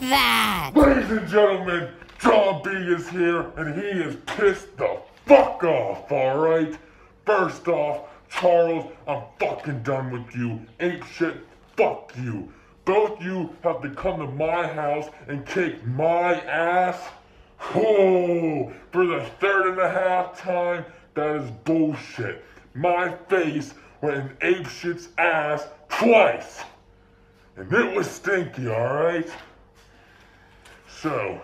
that? Ladies and gentlemen, John B is here and he is pissed the fuck off, alright? First off, Charles, I'm fucking done with you. Ape shit, fuck you. Both you have to come to my house and kick my ass. Oh, for the third and a half time, that is bullshit. My face went in ape shit's ass twice. And it was stinky, alright? So,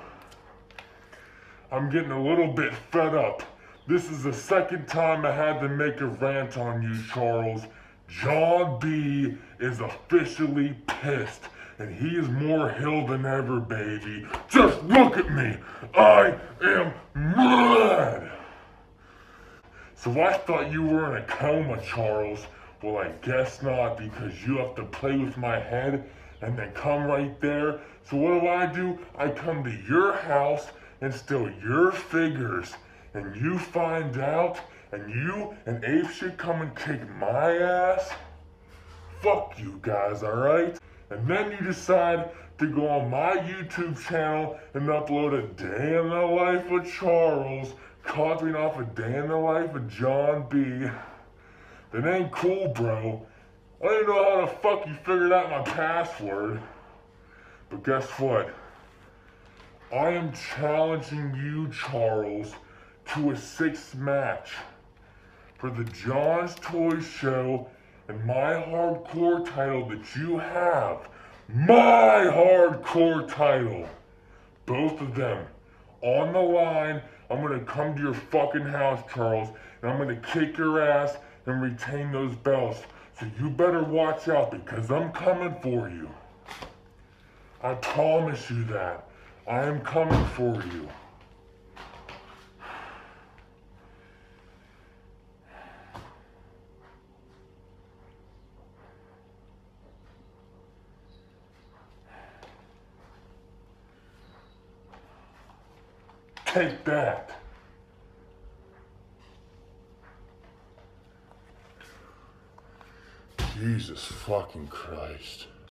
I'm getting a little bit fed up. This is the second time I had to make a rant on you, Charles. John B is officially pissed, and he is more heel than ever, baby. Just look at me. I am mad. So I thought you were in a coma, Charles. Well, I guess not, because you have to play with my head and then come right there. So what do I do? I come to your house and steal your figures. And you find out, and you and Ape should come and kick my ass? Fuck you guys, alright? And then you decide to go on my YouTube channel and upload a day in the life of Charles, copying off a day in the life of John B. That ain't cool, bro. I don't even know how the fuck you figured out my password. But guess what? I am challenging you, Charles, to a sixth match for the John's Toy Show and my hardcore title that you have. My hardcore title. Both of them on the line. I'm gonna come to your fucking house, Charles, and I'm gonna kick your ass and retain those belts. So you better watch out because I'm coming for you. I promise you that. I am coming for you. Take that. Jesus fucking Christ.